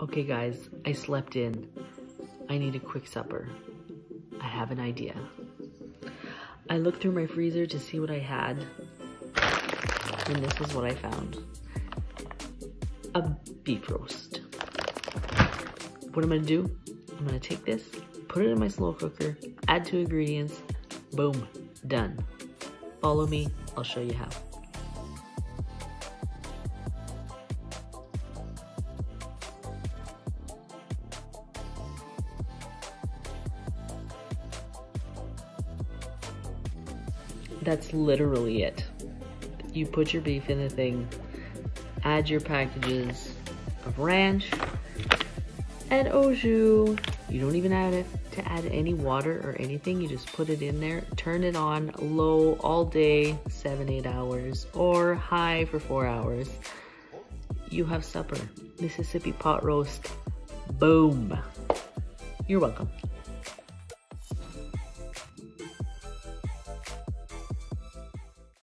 Okay guys, I slept in. I need a quick supper. I have an idea. I looked through my freezer to see what I had, and this is what I found. A beef roast. What I'm gonna do, I'm gonna take this, put it in my slow cooker, add two ingredients, boom, done. Follow me, I'll show you how. That's literally it. You put your beef in the thing, add your packages of ranch and au jus. You don't even add it to add any water or anything. You just put it in there, turn it on low all day, seven, eight hours, or high for four hours. You have supper. Mississippi pot roast. Boom. You're welcome.